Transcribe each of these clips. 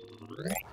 Come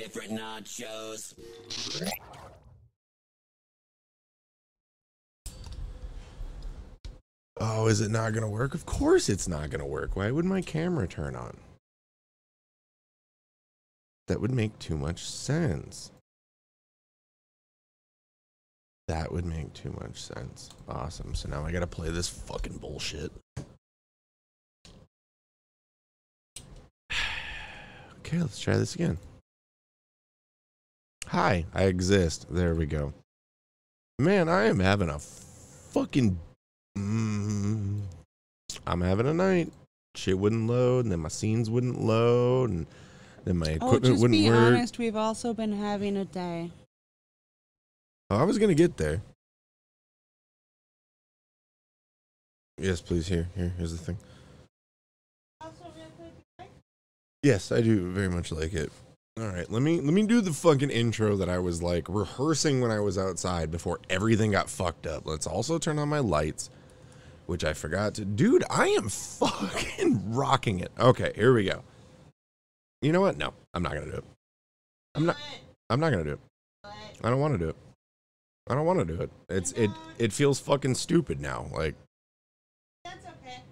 different nachos. Oh, is it not going to work? Of course it's not going to work. Why would my camera turn on? That would make too much sense. That would make too much sense. Awesome. So now I got to play this fucking bullshit. Okay, let's try this again. Hi, I exist. There we go. Man, I am having a fucking. Mm, I'm having a night. Shit wouldn't load, and then my scenes wouldn't load, and then my Oh, equipment just wouldn't be work. honest. We've also been having a day. Oh, I was gonna get there. Yes, please. Here, here, here's the thing. Yes, I do very much like it. All right, let me let me do the fucking intro that I was like rehearsing when I was outside before everything got fucked up. Let's also turn on my lights, which I forgot to. Dude, I am fucking rocking it. Okay, here we go. You know what? No, I'm not gonna do it. I'm not. I'm not gonna do it. I don't want to do it. I don't want to do it. It's it. It feels fucking stupid now. Like That's okay.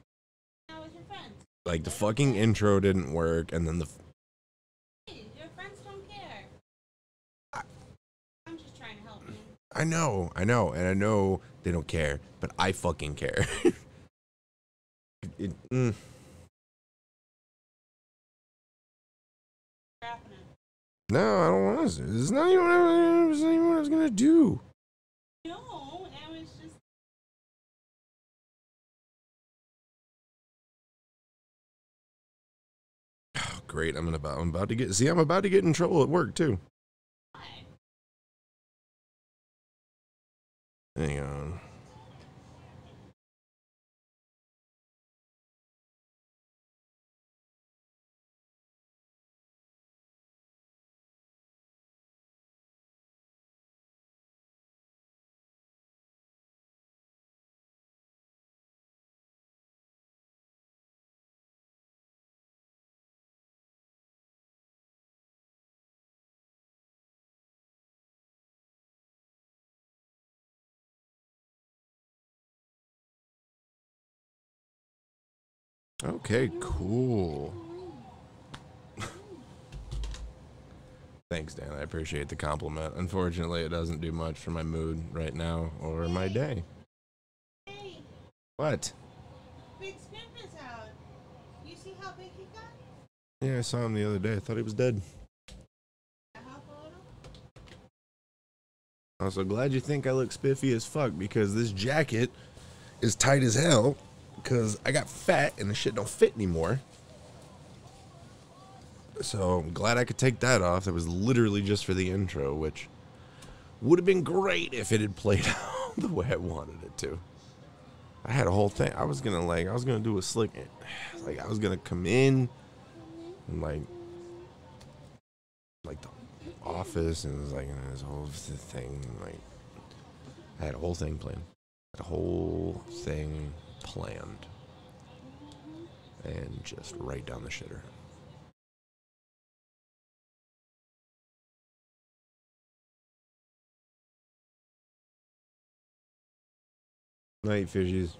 Now with your friends. like the fucking intro didn't work, and then the Your friends don't care. I'm just trying to help you. I know, I know, and I know they don't care, but I fucking care. it, mm, no, I don't want to. Is not even, what I- not even what I was gonna do. No, that was just. Oh, Great. I'm gonna about I'm about to get see I'm about to get in trouble at work too. Hang on. Okay, cool. Thanks, Dan. I appreciate the compliment. Unfortunately, it doesn't do much for my mood right now or my day. Hey, What? Big Sniff is out. You see how big he got? Yeah, I saw him the other day. I thought he was dead. A half a little? I'm so glad you think I look spiffy as fuck because this jacket is tight as hell because I got fat and the shit don't fit anymore. So I'm glad I could take that off. That was literally just for the intro, which would have been great if it had played out the way I wanted it to. I had a whole thing. I was gonna like, I was gonna do a slick, like I was gonna come in and like, like the office and it was like and this whole thing like I had a whole thing planned. A whole thing planned. And just right down the shitter. Night fishies.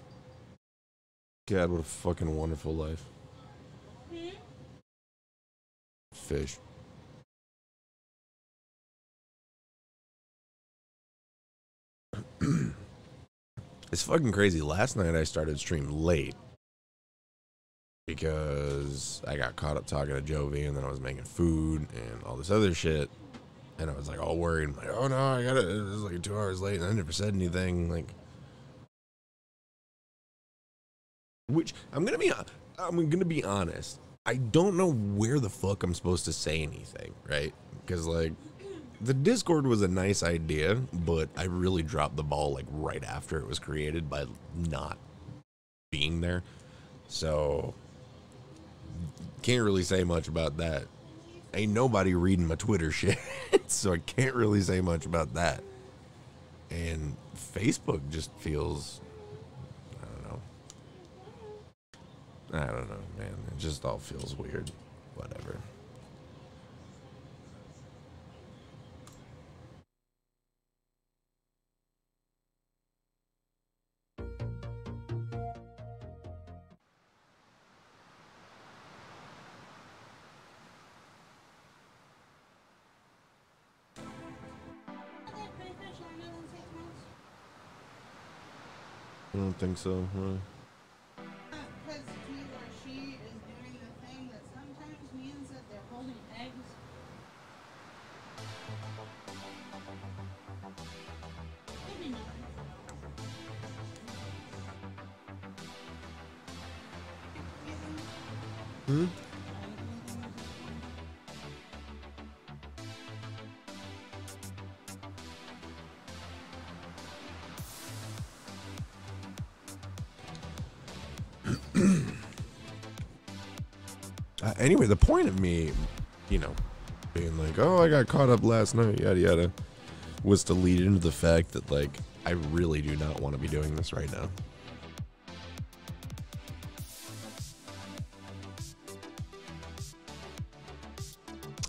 God, what a fucking wonderful life. Fish. it's fucking crazy. Last night I started stream late because I got caught up talking to Jovi and then I was making food and all this other shit. And I was like all worried. I'm like, oh no, I got it. It was like two hours late and I never said anything. Like, which I'm gonna be, I'm gonna be honest. I don't know where the fuck I'm supposed to say anything, right? Because like the Discord was a nice idea, but I really dropped the ball like right after it was created by not being there. So can't really say much about that. Ain't nobody reading my Twitter shit, so I can't really say much about that. And Facebook just feels I don't know. I don't know, man. It just all feels weird. Whatever. Eggs. Maybe not. Hmm? Uh, anyway, the point of me, you know, being like, oh, I got caught up last night, yada yada, was to lead into the fact that, like, I really do not want to be doing this right now.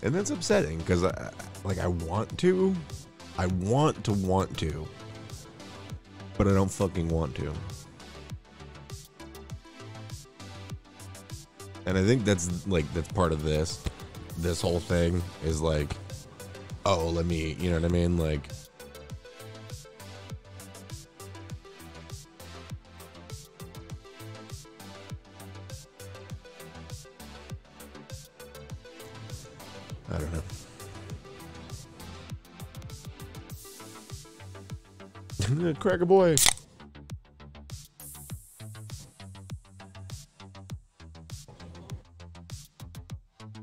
And that's upsetting because, like, I want to. I want to want to. But I don't fucking want to. And I think that's like that's part of this. This whole thing is like, oh, let me, you know what I mean? Like, I don't know. Crack a boy.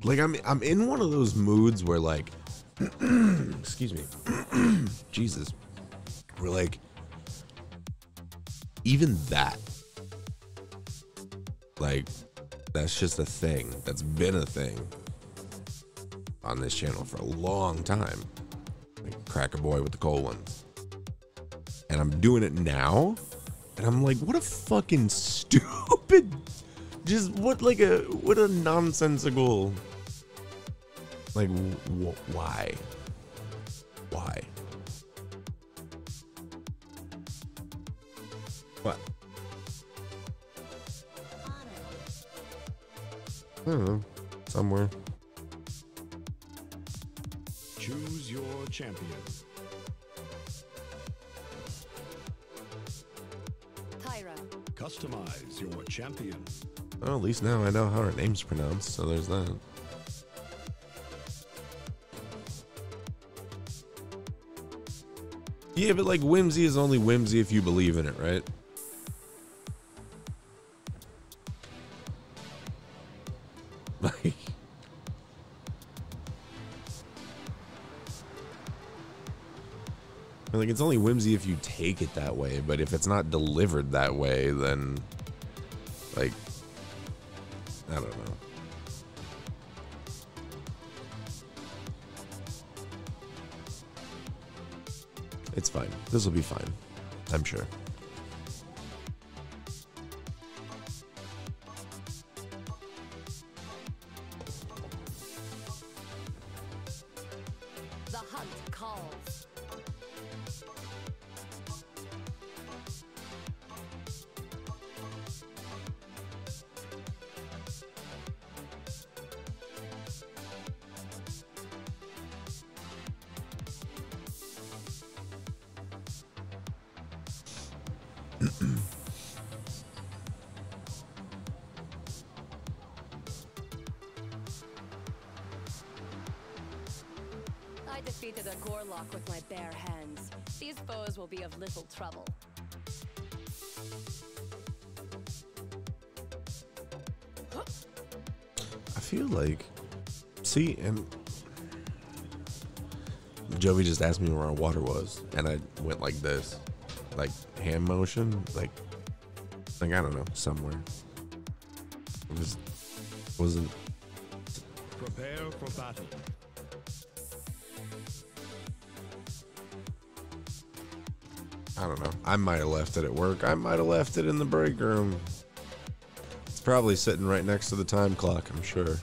Like I'm I'm in one of those moods where like excuse me. Jesus. We're like even that like that's just a thing. That's been a thing on this channel for a long time. Like crack a boy with the cold ones. And I'm doing it now. And I'm like, what a fucking stupid just what like a what a nonsensical like wh- why why what I don't know somewhere Choose your champion. Tyra. Customize your champion. well, at least now I know how her name's pronounced so there's that yeah but like whimsy is only whimsy if you believe in it right like Like it's only whimsy if you take it that way, but if it's not delivered that way, then like I don't know. It's fine. This will be fine. I'm sure. And I went like this. Like hand motion, like like I don't know, somewhere. It was wasn't Prepare for battle. I don't know. I might have left it at work. I might have left it in the break room. It's probably sitting right next to the time clock, I'm sure.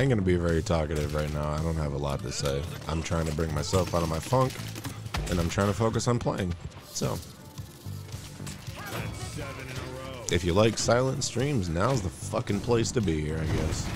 I ain't gonna be very talkative right now. I don't have a lot to say. I'm trying to bring myself out of my funk, and I'm trying to focus on playing. So, if you like silent streams, now's the fucking place to be here, I guess.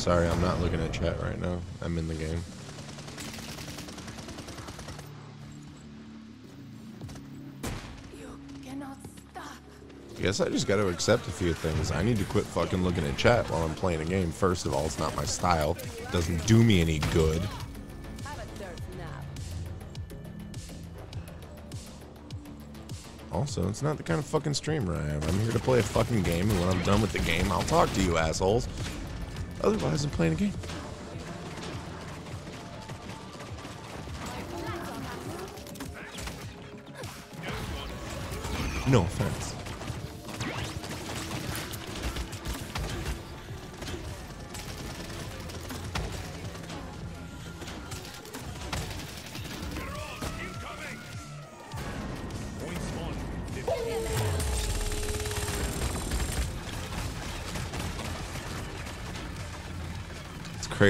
Sorry, I'm not looking at chat right now. I'm in the game. I guess I just gotta accept a few things. I need to quit fucking looking at chat while I'm playing a game. First of all, it's not my style. It doesn't do me any good. Have a dirt nap. Also, it's not the kind of fucking streamer I am. I'm here to play a fucking game, and when I'm done with the game, I'll talk to you assholes. Otherwise, I'm playing a game. No offense.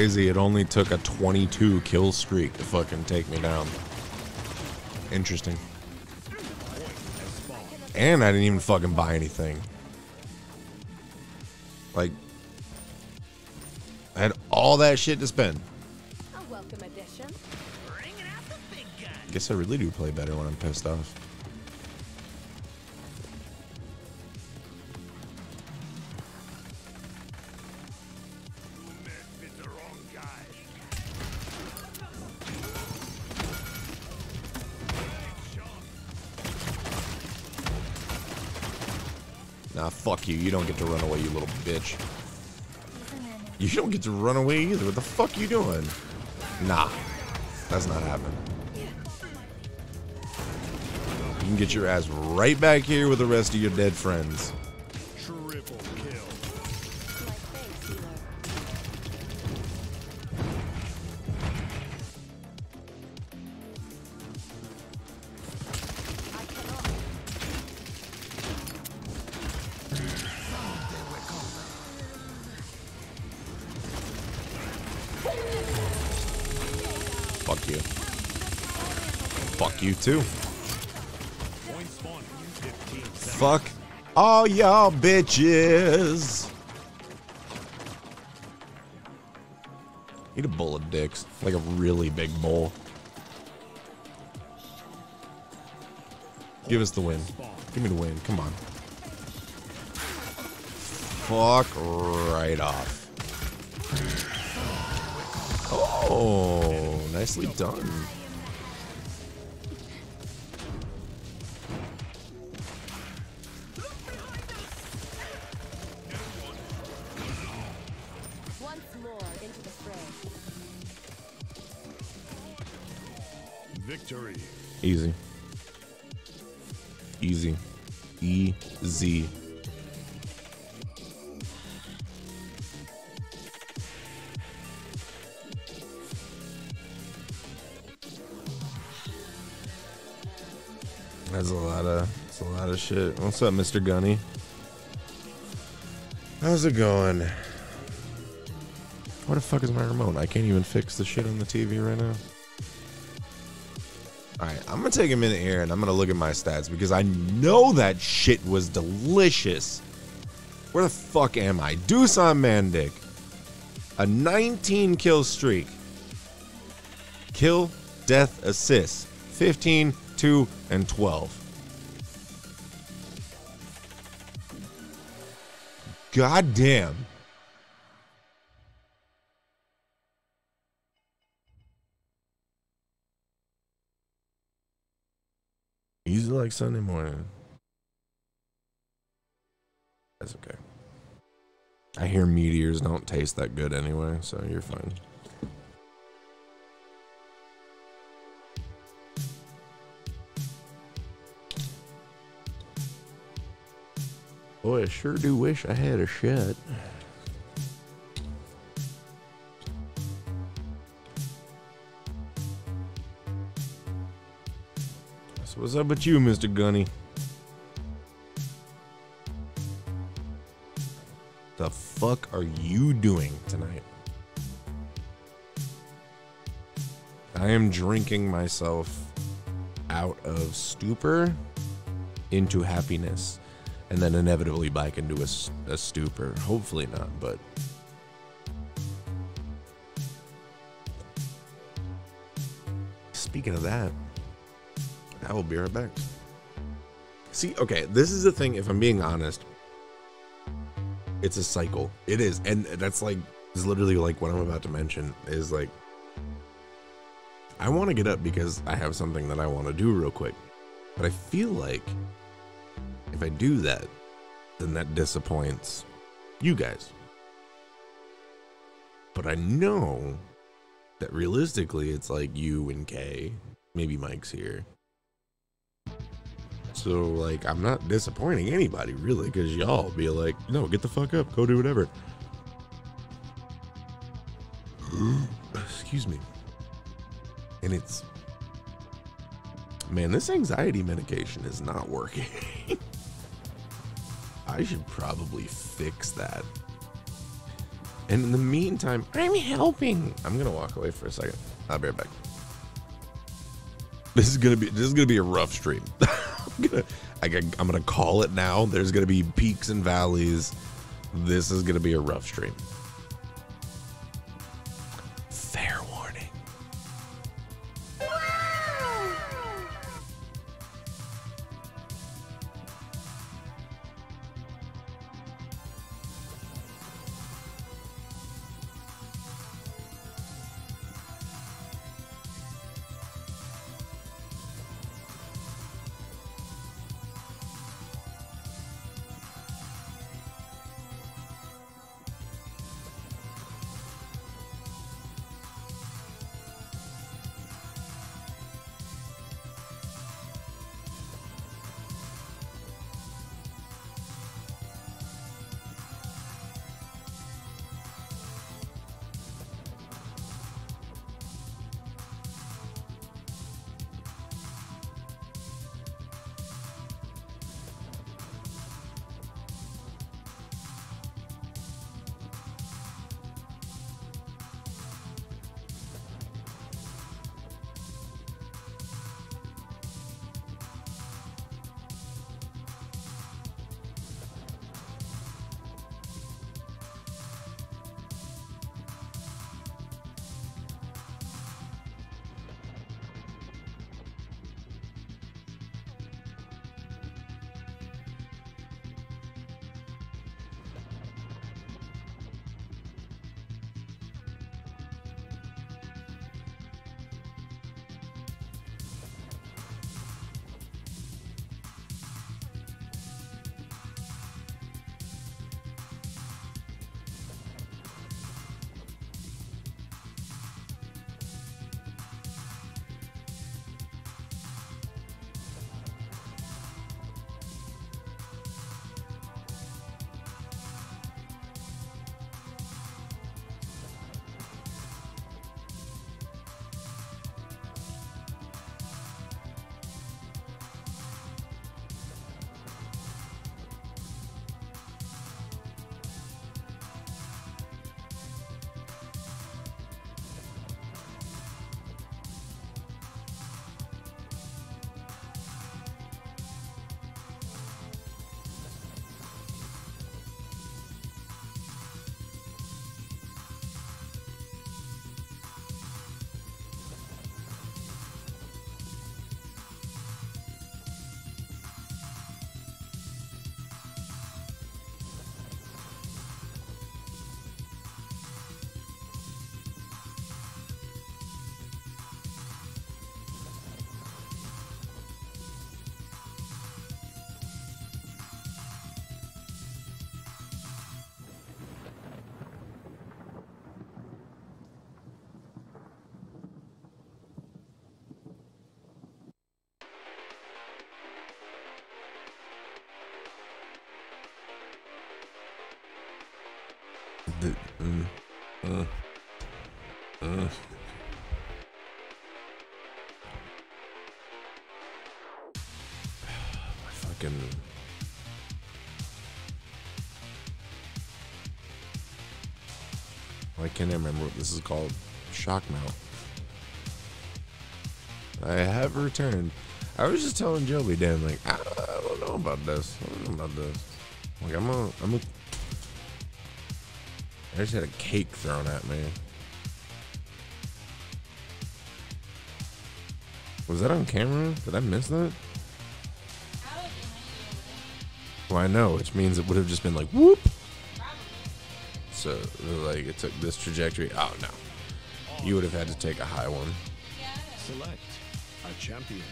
Crazy. It only took a 22 kill streak to fucking take me down. Interesting. And I didn't even fucking buy anything. Like, I had all that shit to spend. A welcome addition. Guess I really do play better when I'm pissed off. You. You don't get to run away, you little bitch. You don't get to run away either. What the fuck you doing? Nah, that's not happening. You can get your ass right back here with the rest of your dead friends. You too. Point spawning in 15 seconds. Fuck all y'all bitches. Eat a bowl of dicks. Like a really big bowl. Give us the win. Give me the win. Come on. Fuck right off. Oh, nicely done. Easy. Easy. Easy. That's a lot of that's a lot of shit. What's up, Mr. Gunny? How's it going? What the fuck is my remote? I can't even fix the shit on the TV right now. All right, I'm gonna take a minute here and I'm gonna look at my stats because I know that shit was delicious. Where the fuck am I? Doosan Mandic. A 19 kill streak. Kill, death, assist. 15, 2, and 12. God damn. Like Sunday morning. That's okay. I hear meteors don't taste that good anyway, so you're fine. Boy, I sure do wish I had a shed. What's up with you, Mr. Gunny? The fuck are you doing tonight? I am drinking myself out of stupor into happiness and then inevitably back into a stupor. Hopefully not, but. Speaking of that, I will be right back. See, okay, this is the thing, if I'm being honest, it's a cycle. It is. And that's like, is literally like what I'm about to mention is like, I want to get up because I have something that I want to do real quick. But I feel like if I do that, then that disappoints you guys. But I know that realistically, it's like you and Kay, maybe Mike's here. So, like, I'm not disappointing anybody really because y'all be like, no, get the fuck up, go do whatever. Excuse me. And it's, man, this anxiety medication is not working. I should probably fix that. And in the meantime, I'm helping. I'm gonna walk away for a second. I'll be right back. This is gonna be this is gonna be a rough stream. I'm gonna I, am gonna call it now. There's gonna be peaks and valleys. This is gonna be a rough stream. Mm, mm, mm. My fucking. Why can't I remember what this is called? Shock mount. I have returned. I was just telling Joby, Dan, like, I, I don't know about this. I don't know about this. Like, I'm a, I'm a. I just had a cake thrown at me. Was that on camera? Did I miss that? Well, I know, which means it would have just been like whoop. So, like, it took this trajectory. Oh no, you would have had to take a high one. Select a champion.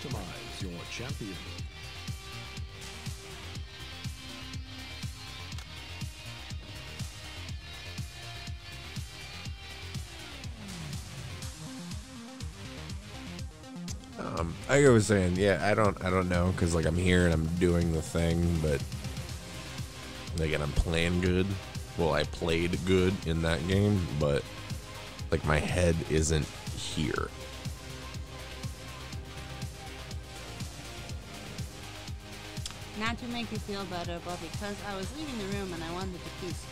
Customize your champion. Um, I was saying, yeah, I don't, I don't know, cause like I'm here and I'm doing the thing, but and I'm playing good. Well, I played good in that game, but like my head isn't here. Make you feel better, but because I was leaving the room and I wanted to peace.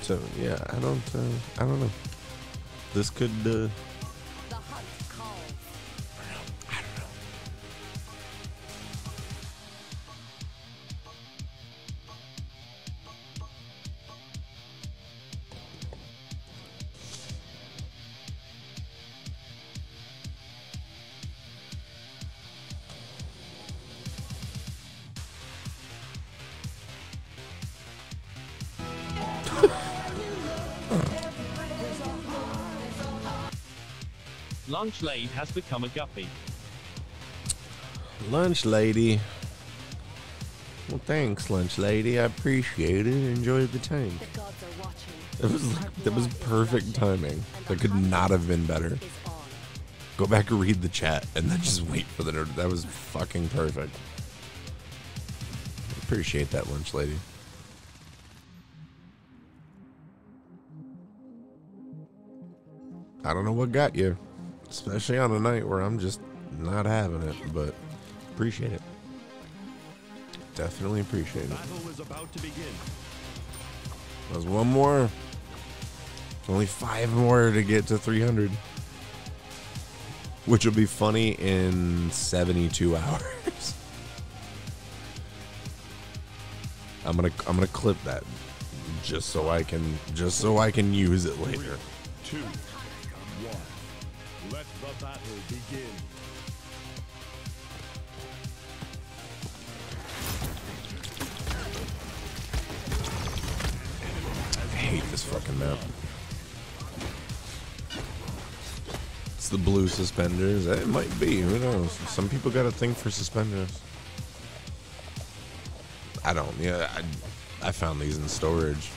So yeah, I don't, uh, I don't know. This could, uh, Lunch Lady has become a guppy. Lunch lady. Well, thanks, lunch lady. I appreciate it. Enjoyed the time. The gods are watching. It was like that was perfect timing. That could not have been better. Go back and read the chat, and then just wait for the. note. That was fucking perfect. Appreciate that, lunch lady. I don't know what got you, especially on a night where I'm just not having it, but appreciate it. Definitely appreciate it. Battle is about to begin. There's one more. Only five more to get to 300. Which will be funny in 72 hours. I'm gonna I'm gonna clip that just so I can just so I can use it later. Two, one. Begin. I hate this fucking map. It's the blue suspenders. Eh, it might be. Who knows? Some people got a thing for suspenders. I don't. Yeah, I, I found these in storage.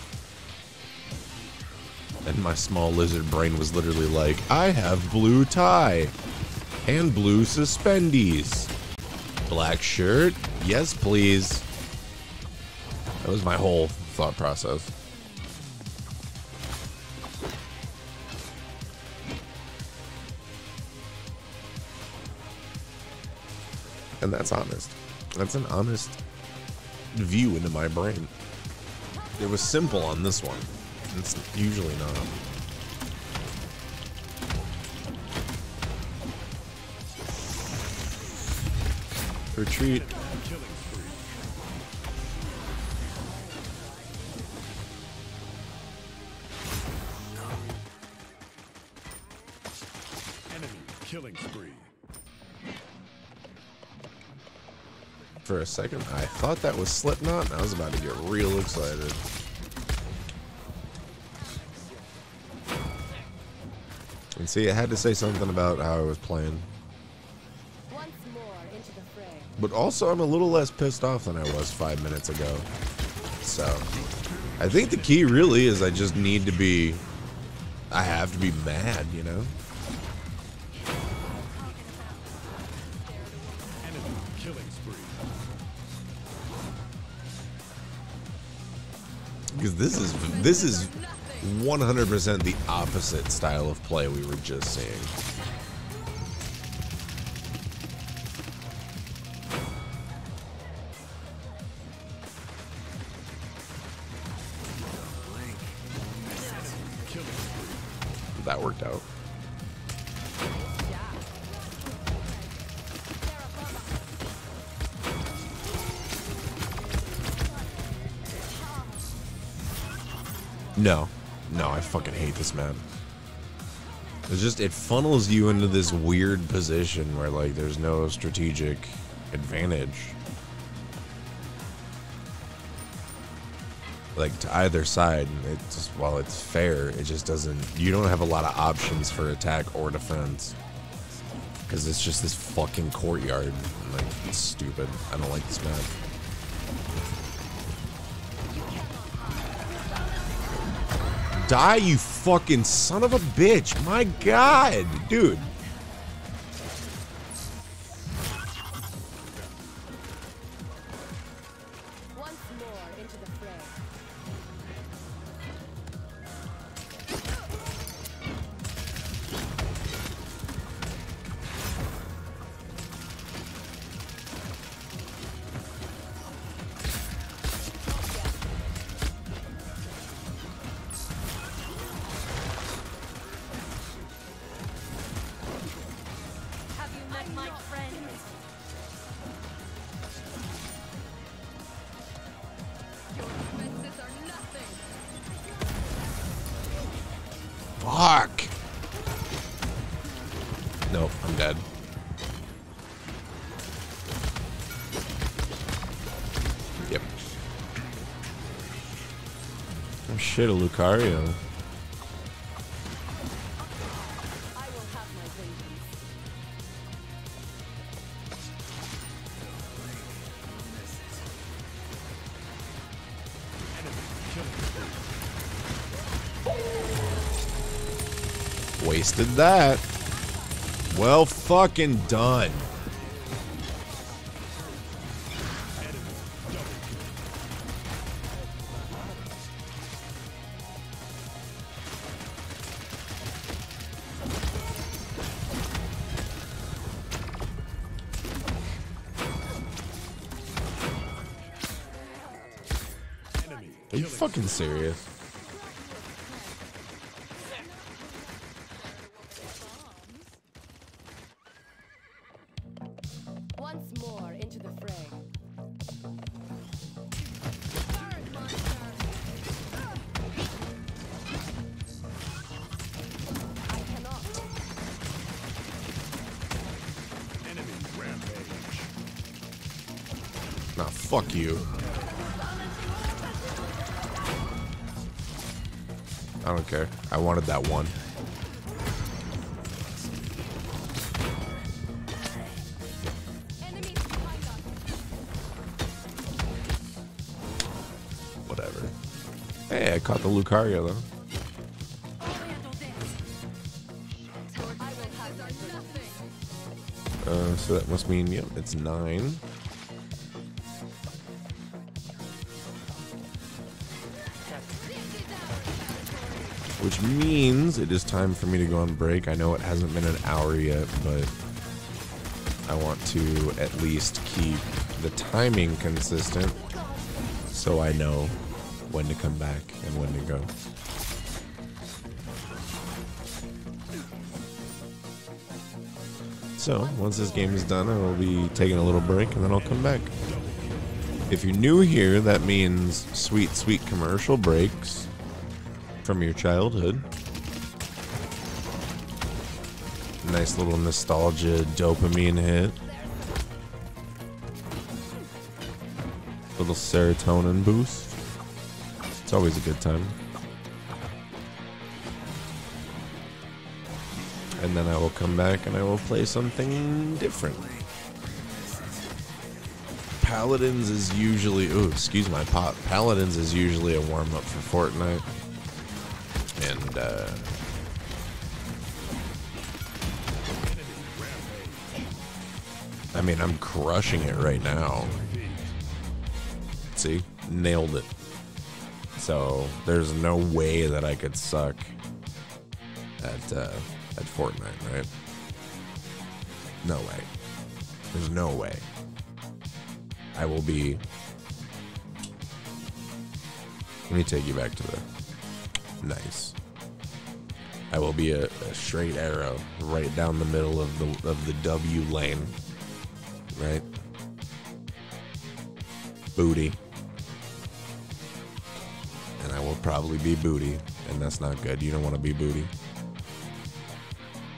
And my small lizard brain was literally like, I have blue tie and blue suspendies. Black shirt? Yes, please. That was my whole thought process. And that's honest. That's an honest view into my brain. It was simple on this one. It's usually not. Retreat. Killing spree. For a second, I thought that was Slipknot, and I was about to get real excited. And see, I had to say something about how I was playing. Once more into the fray. But also, I'm a little less pissed off than I was five minutes ago. So, I think the key really is I just need to be I have to be mad, you know? Because this is this is 100% the opposite style of play we were just seeing. Fucking hate this map. It's just, it funnels you into this weird position where, like, there's no strategic advantage. Like, to either side, it just, while it's fair, it just doesn't, you don't have a lot of options for attack or defense. Because it's just this fucking courtyard. Like, it's stupid. I don't like this map. Die, you fucking son of a bitch. My god, dude. Shit, a Lucario. Wasted that. Well fucking done. Serious? Once more into the fray. I cannot. enemy rampage. Nah, fuck you. I don't care. I wanted that one. Whatever. Hey, I caught the Lucario though. Uh, so that must mean, yep, it's nine. Which means it is time for me to go on break. I know it hasn't been an hour yet, but I want to at least keep the timing consistent so I know when to come back and when to go. So, once this game is done, I will be taking a little break and then I'll come back. If you're new here, that means sweet, sweet commercial breaks from your childhood. Nice little nostalgia dopamine hit. Little serotonin boost. It's always a good time. And then I will come back and I will play something different. Paladins is usually, ooh, excuse my pop. Paladins is usually a warm up for Fortnite. I mean, I'm crushing it right now. See? Nailed it. So, there's no way that I could suck at, uh, at Fortnite, right? No way. There's no way. I will be... Let me take you back to the... Nice. I will be a, a straight arrow right down the middle of the of the W lane. Right? Booty. And I will probably be booty, and that's not good. You don't want to be booty.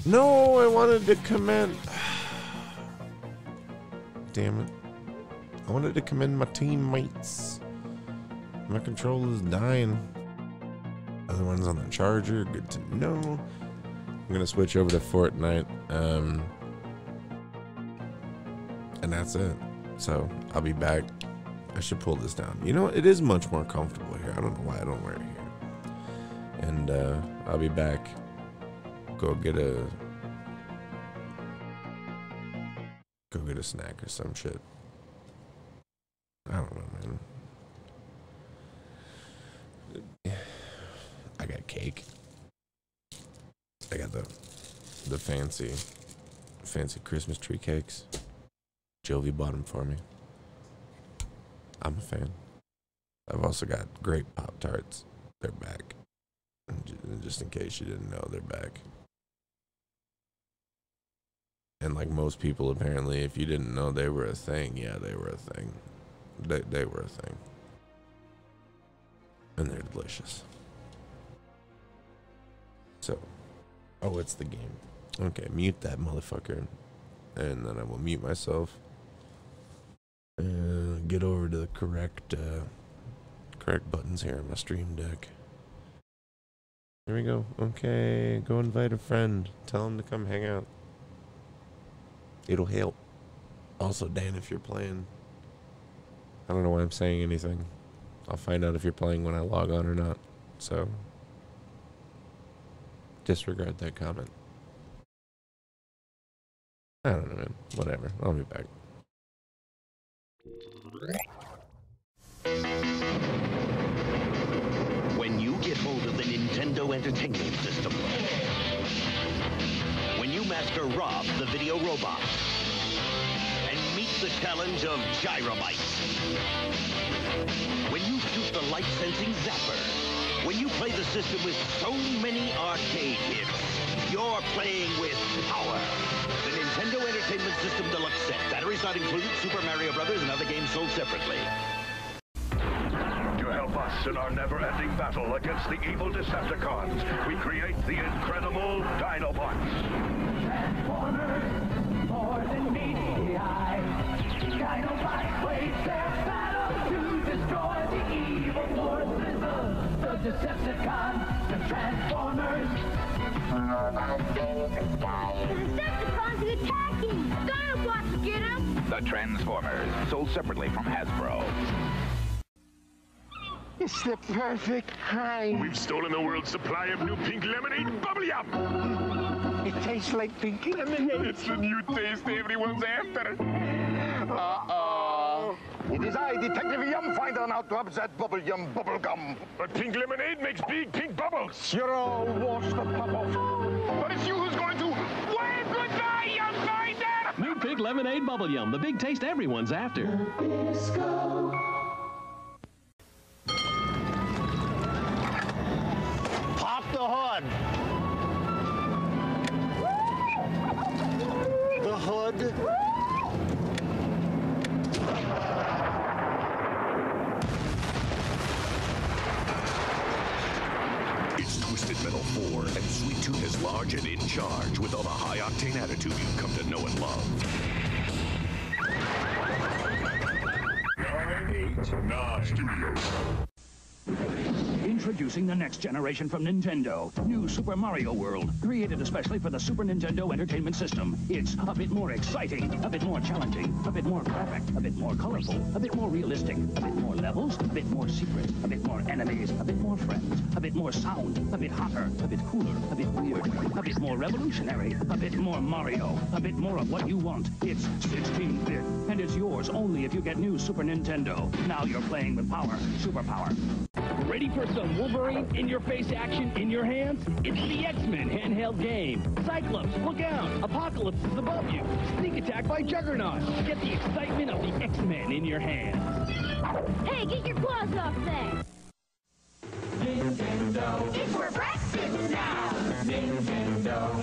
No, I wanted to commend. Damn it. I wanted to commend my teammates. My controller's dying. Other one's on the charger. Good to know. I'm gonna switch over to Fortnite. Um, and that's it. So I'll be back. I should pull this down. You know? It is much more comfortable here. I don't know why I don't wear it here. And uh, I'll be back. Go get a go get a snack or some shit. I don't know, man. I got cake. I got the the fancy fancy Christmas tree cakes. Jovi bought them for me. I'm a fan. I've also got great Pop Tarts. They're back. Just in case you didn't know, they're back. And like most people, apparently, if you didn't know they were a thing, yeah, they were a thing. They, they were a thing. And they're delicious. So, oh, it's the game. Okay, mute that motherfucker. And then I will mute myself. And get over to the correct, uh, correct buttons here on my stream deck. Here we go. Okay, go invite a friend. Tell him to come hang out. It'll help. Also, Dan, if you're playing, I don't know why I'm saying anything. I'll find out if you're playing when I log on or not. So, disregard that comment. I don't know, man. Whatever. I'll be back. when you get hold of the Nintendo Entertainment System. When you master Rob, the video robot. And meet the challenge of Gyromite. When you shoot the light-sensing Zapper. When you play the system with so many arcade hits. You're playing with power. The Nintendo Entertainment System Deluxe Set. Batteries not included, Super Mario Brothers, and other games sold separately. To help us in our never-ending battle against the evil Decepticons, we create the incredible Dinobots. Transformers, more than meets the eye. Dinobots wage their battle to destroy the evil forces of the Decepticons are attacking! Dinobots, get him! The Transformers, sold separately from Hasbro. It's the perfect time. We've stolen the world's supply of new pink lemonade bubble yum. It tastes like pink lemonade. It's the new taste everyone's after. Uh-oh. It is I, Detective Yum Finder, now to upset bubble yum bubble gum. But pink lemonade makes big pink bubbles. You're all washed up, pop off. But it's you who's going to wave goodbye, Yum Pink Lemonade Bubble Yum, the big taste everyone's after. Pop the hood. Is large and in charge with all the high octane attitude you've come to know and love. Nine, eight, nine. Studios. Introducing the next generation from Nintendo. New Super Mario World, created especially for the Super Nintendo Entertainment System. It's a bit more exciting, a bit more challenging, a bit more graphic, a bit more colorful, a bit more realistic, a bit more levels, a bit more secret, a bit more enemies, a bit more friends, a bit more sound, a bit hotter, a bit cooler, a bit weird, a bit more revolutionary, a bit more Mario, a bit more of what you want. It's 16-bit, and it's yours only if you get new Super Nintendo. Now you're playing with power, superpower. Ready for some Wolverine in-your-face action in your hands? It's the X-Men handheld game. Cyclops, look out! Apocalypse is above you. Sneak attack by Juggernaut. Get the excitement of the X-Men in your hands. Hey, get your claws off that! Nintendo. It's for breakfast now. Nintendo.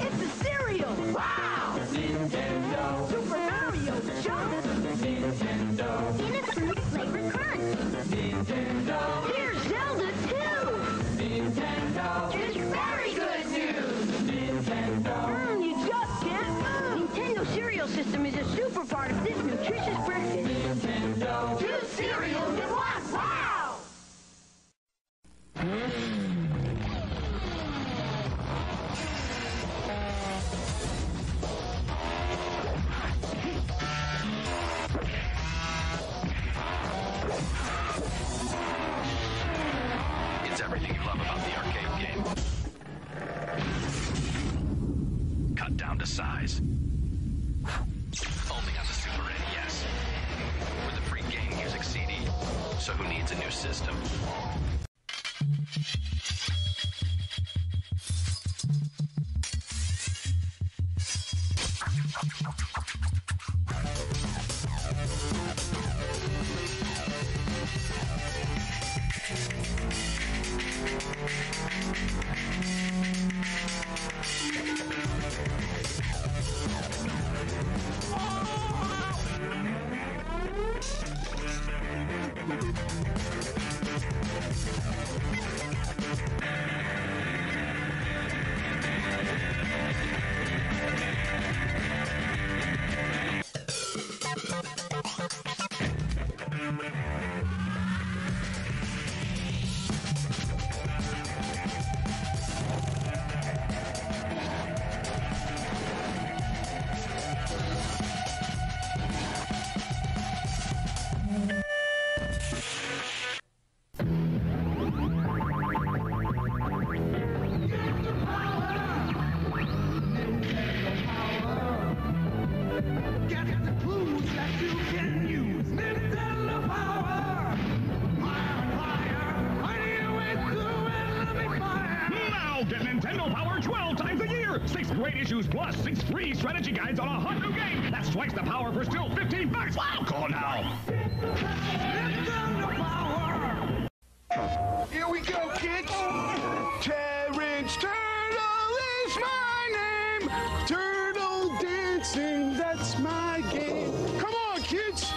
Is my name. Turtle dancing, that's my game. Come on, kids.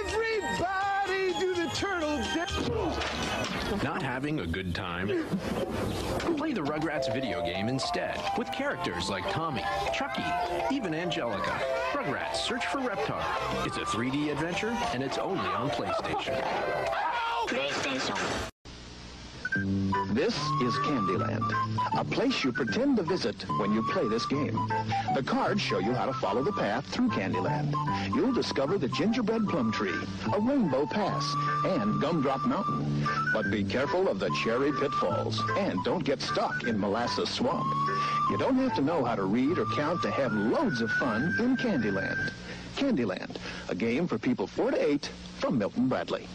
Everybody do the turtle dance. Not having a good time? Play the Rugrats video game instead, with characters like Tommy, Chucky, even Angelica. Rugrats Search for Reptar. It's a 3D adventure, and it's only on PlayStation. PlayStation. This is Candyland, a place you pretend to visit when you play this game. The cards show you how to follow the path through Candyland. You'll discover the gingerbread plum tree, a rainbow pass, and Gumdrop Mountain. But be careful of the cherry pitfalls, and don't get stuck in Molasses Swamp. You don't have to know how to read or count to have loads of fun in Candyland. Candyland, a game for people 4 to 8 from Milton Bradley.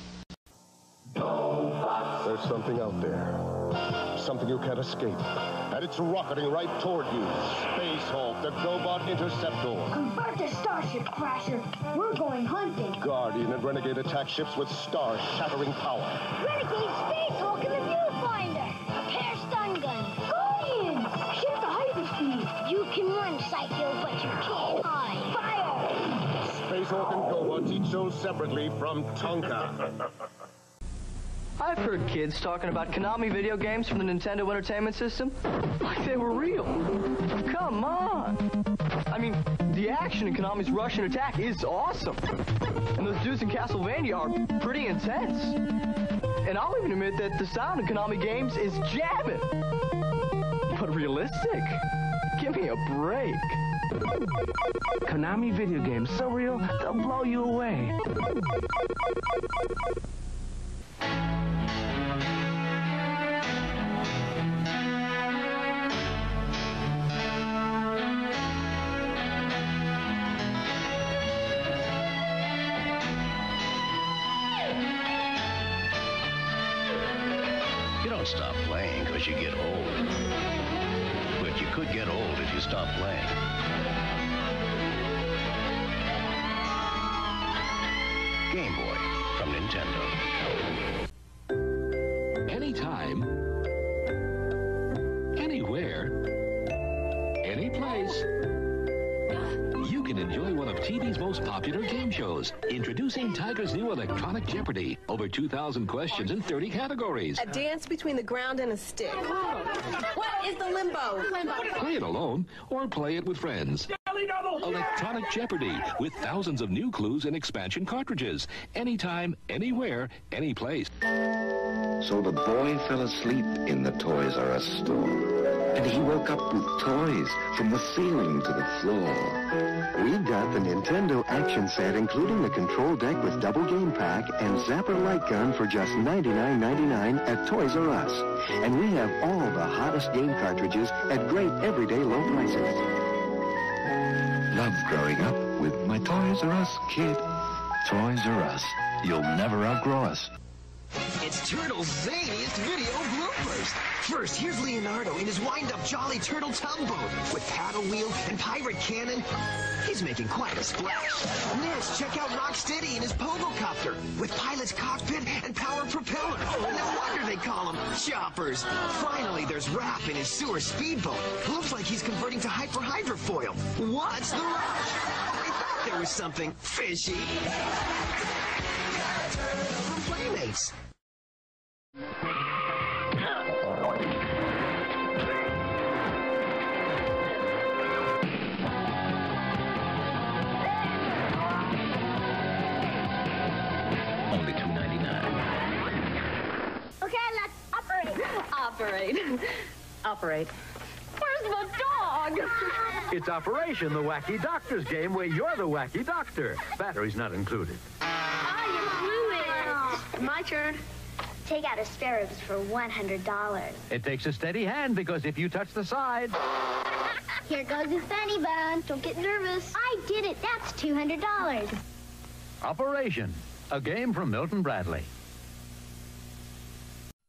There's something out there. Something you can't escape. And it's rocketing right toward you. Space Hulk, the GoBot Interceptor. Convert to Starship Crasher. We're going hunting. Guardian and Renegade attack ships with star-shattering power. Renegade Space Hulk and the Viewfinder. A pair stun guns. Guardians! Shift the hyperspeed. You can run, Cy-Kill, but you can't hide. Fire! Space Hulk and GoBot each sold separately from Tonka. I've heard kids talking about Konami video games from the Nintendo Entertainment System like they were real. Come on. I mean, the action in Konami's Rush'n Attack is awesome. And those dudes in Castlevania are pretty intense. And I'll even admit that the sound in Konami games is jamming. But realistic? Give me a break. Konami video games, so real, they'll blow you away. You get old. But you could get old if you stop playing. Game Boy from Nintendo. Anytime, anywhere, any place. You can enjoy one of TV's most popular game shows. Introducing Tiger's new Electronic Jeopardy! Over 2,000 questions in 30 categories. A dance between the ground and a stick. What is the limbo? Play it alone or play it with friends. Electronic Jeopardy! With thousands of new clues and expansion cartridges. Anytime, anywhere, any place. So the boy fell asleep in the Toys R Us store. And he woke up with toys from the ceiling to the floor. We got the Nintendo action set, including the control deck with double game pack and Zapper light gun for just $99.99 at Toys R Us. And we have all the hottest game cartridges at great everyday low prices. Love growing up with my Toys R Us kid. Toys R Us. You'll never outgrow us. It's Turtle's zaniest video bloopers. First, here's Leonardo in his wind-up Jolly Turtle tugboat with paddle wheel and pirate cannon. He's making quite a splash. Next, check out Rocksteady in his pogo copter with pilot's cockpit and power propeller. No wonder they call him choppers. Finally, there's Raph in his sewer speedboat. Looks like he's converting to hyper hydrofoil. What's the rush? I thought there was something fishy. From Playmates. Only $2.99. Okay, let's operate. Operate. Operate. Where's the dog? It's Operation the Wacky Doctor's game where you're the wacky doctor. Batteries not included. My turn. Take out a spare ribs for $100. It takes a steady hand because if you touch the side, Here goes the funny bone. Don't get nervous. I did it. That's $200. Operation, a game from Milton Bradley.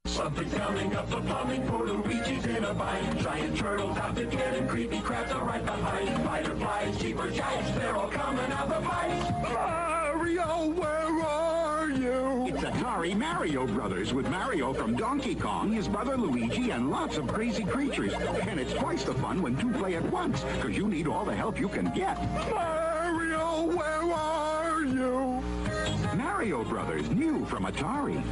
Something coming up the plumbing for Luigi's in a bind. Giant turtles out to get him. Creepy crabs are right behind. Spider flies, cheaper giants, they're all coming out the fight. Mario, where are you? It's Atari Mario Brothers with Mario from Donkey Kong, his brother Luigi, and lots of crazy creatures. And it's twice the fun when two play at once, because you need all the help you can get. Mario, where are you? Mario Brothers, new from Atari.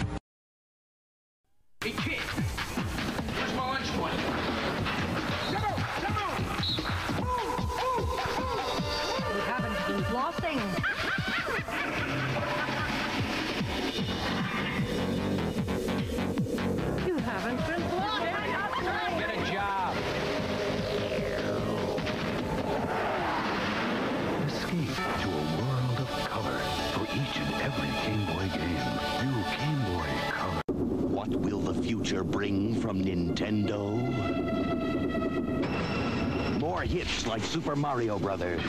Mario Brothers.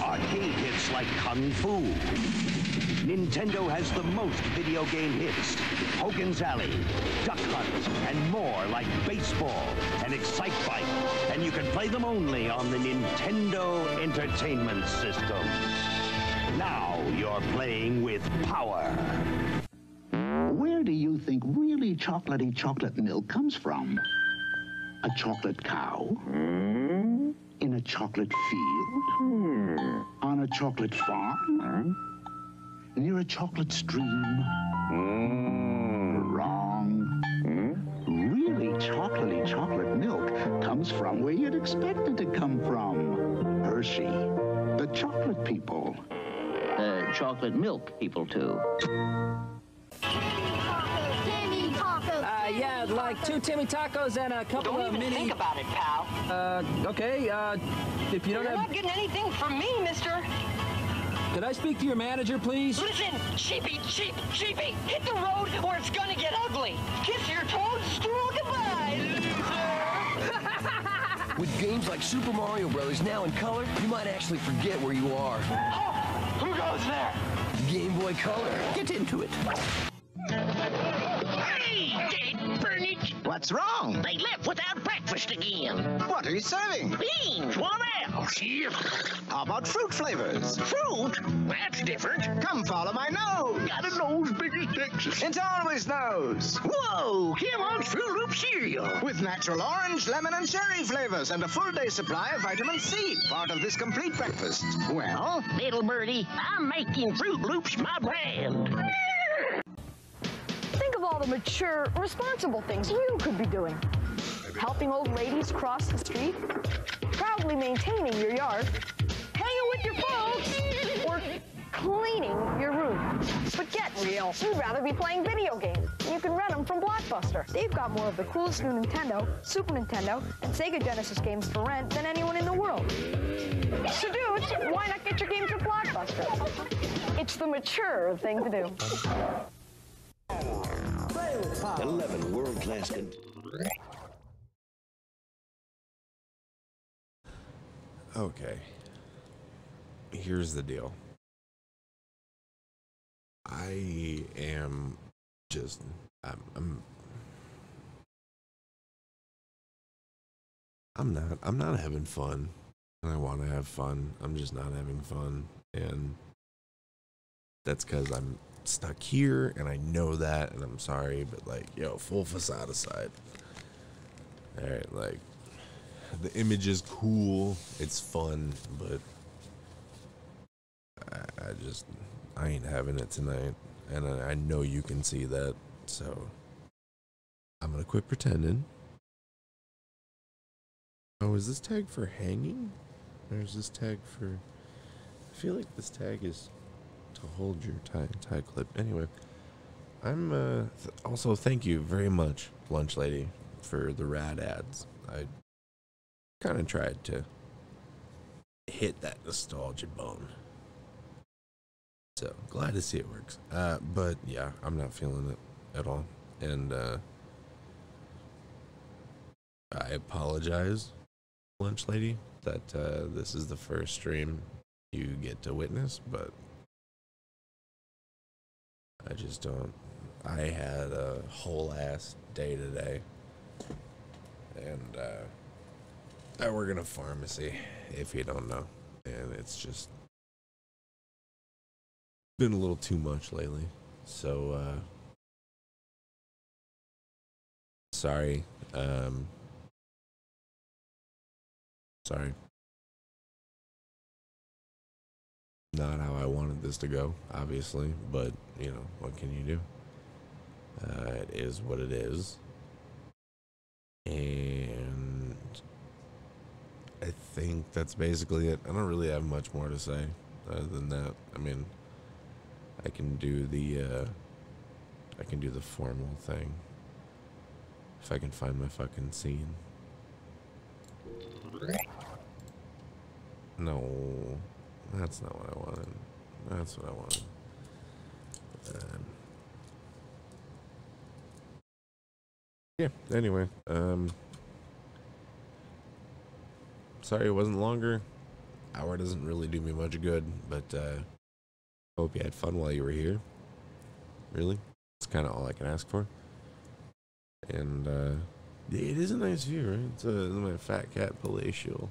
Arcade hits like Kung Fu. Nintendo has the most video game hits. Hogan's Alley, Duck Hunt, and more like baseball and Excite Bike. And you can play them only on the Nintendo Entertainment System. Now you're playing with power. Where do you think really chocolatey chocolate milk comes from? A chocolate cow? Hmm? In a chocolate field? Hmm. On a chocolate farm? Near a chocolate stream? Hmm. Wrong. Hmm? Really chocolatey chocolate milk comes from where you'd expect it to come from. Hershey. The chocolate people. Uh, chocolate milk people, too. Yeah, like two Timmy tacos and a couple Don't of even mini. think about it, pal. Uh, okay. Uh, if you don't You're have, not getting anything from me, mister. could I speak to your manager, please? Listen, cheapy, cheap, cheapy, hit the road or it's gonna get ugly. Kiss your toadstool goodbye, loser. With games like Super Mario Bros. now in color, you might actually forget where you are. Oh, who goes there? Game Boy Color. Get into it. What's wrong? They left without breakfast again. What are you serving? Beans. What else? How about fruit flavors? Fruit? That's different. Come follow my nose. Got a nose big as Texas. It's always nose. Whoa! Kellogg's Froot Loop cereal. With natural orange, lemon, and cherry flavors and a full day supply of vitamin C. Part of this complete breakfast. Well? Little birdie, I'm making Froot Loops my brand. Of all the mature, responsible things you could be doing. Helping old ladies cross the street, proudly maintaining your yard, hanging with your folks, or cleaning your room. But get real. Oh, you'd rather be playing video games. You can rent them from Blockbuster. They've got more of the coolest new Nintendo, Super Nintendo, and Sega Genesis games for rent than anyone in the world. So dudes, why not get your games at Blockbuster? It's the mature thing to do. 11 world-class con- Okay. Here's the deal. I am just I'm I'm I'm not I'm not having fun. And I want to have fun. I'm just not having fun and that's cuz I'm stuck here and I know that and I'm sorry but like yo full facade aside. All right, like the image is cool, it's fun, but I, I just I ain't having it tonight, and I, I know you can see that, so I'm gonna quit pretending. Oh, is this tag for hanging, or is this tag for? I feel like this tag is to hold your tie tie clip. Anyway, I'm uh, th- also thank you very much, lunch lady, for the rad ads. I kind of tried to hit that nostalgia bone. So glad to see it works. Uh, but yeah, I'm not feeling it at all. And uh, I apologize, lunch lady, that uh, this is the first stream you get to witness, but I just don't. I had a whole ass day today. And uh, I work in a pharmacy, if you don't know. And it's just been a little too much lately. So, uh, sorry. Um, sorry. Not how I wanted this to go, obviously, but you know, what can you do? Uh, it is what it is. And I think that's basically it. I don't really have much more to say other than that. I mean, I can do the uh, I can do the formal thing if I can find my fucking scene. No, that's not what I wanted. That's what I wanted. Um, yeah. Anyway, um, sorry it wasn't longer. Hour doesn't really do me much good, but uh, hope you had fun while you were here. Really, That's kind of all I can ask for. And uh, it is a nice view, right? It's, a, my fat cat palatial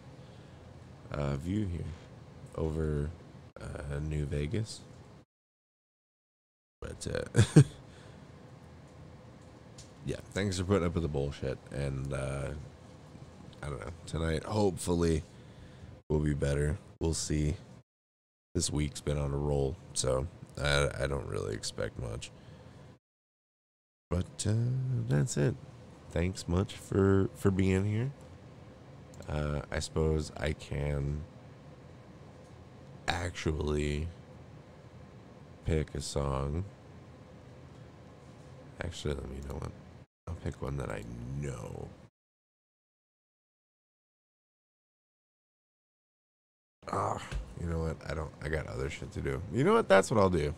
uh, view here over uh, New Vegas. But uh, yeah, thanks for putting up with the bullshit. And uh, I don't know. Tonight, hopefully, will be better. We'll see. This week's been on a roll, so I, I don't really expect much. But uh, that's it. Thanks much for for being here. Uh, I suppose I can actually pick a song. Actually, let me know what. I'll pick one that I know. Ah, you know what? I don't. I got other shit to do. You know what? That's what I'll do.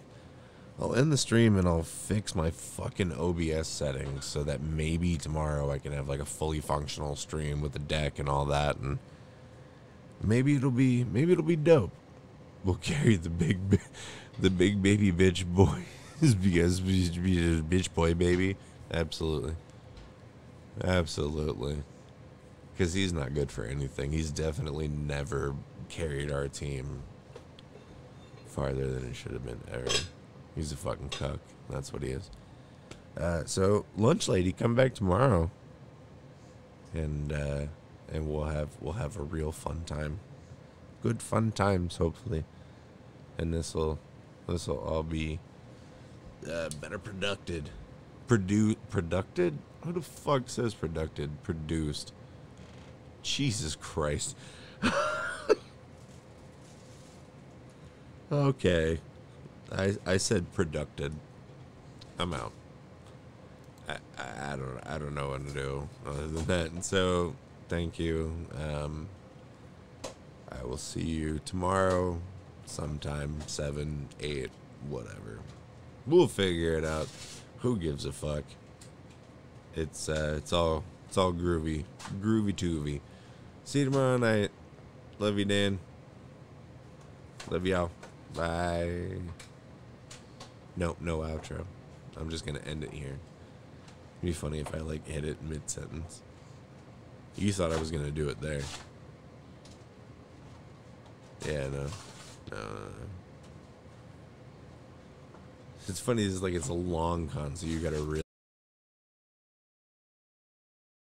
I'll end the stream and I'll fix my fucking OBS settings so that maybe tomorrow I can have like a fully functional stream with the deck and all that, and maybe it'll be maybe it'll be dope. We'll carry the big, the big baby bitch boy, because he's a bitch boy baby. Absolutely, absolutely. Because he's not good for anything. He's definitely never carried our team farther than it should have been ever. He's a fucking cuck. That's what he is. Uh, so lunch lady, come back tomorrow, and uh, and we'll have we'll have a real fun time, good fun times hopefully, and this will this will all be uh, better produced, produ produced. Who the fuck says produced? Produced. Jesus Christ. okay. I I said produced. I'm out. I, I, I don't I don't know what to do other than that. And so thank you. Um I will see you tomorrow sometime seven, eight, whatever. We'll figure it out. Who gives a fuck? It's uh it's all it's all groovy. Groovy toovy. See you tomorrow night. Love you, Dan. Love y'all. Bye. Nope, no outro. I'm just gonna end it here. It'd be funny if I like hit it mid sentence. You thought I was gonna do it there. Yeah, no. No, no, no. It's funny, it's like it's a long con, so you gotta really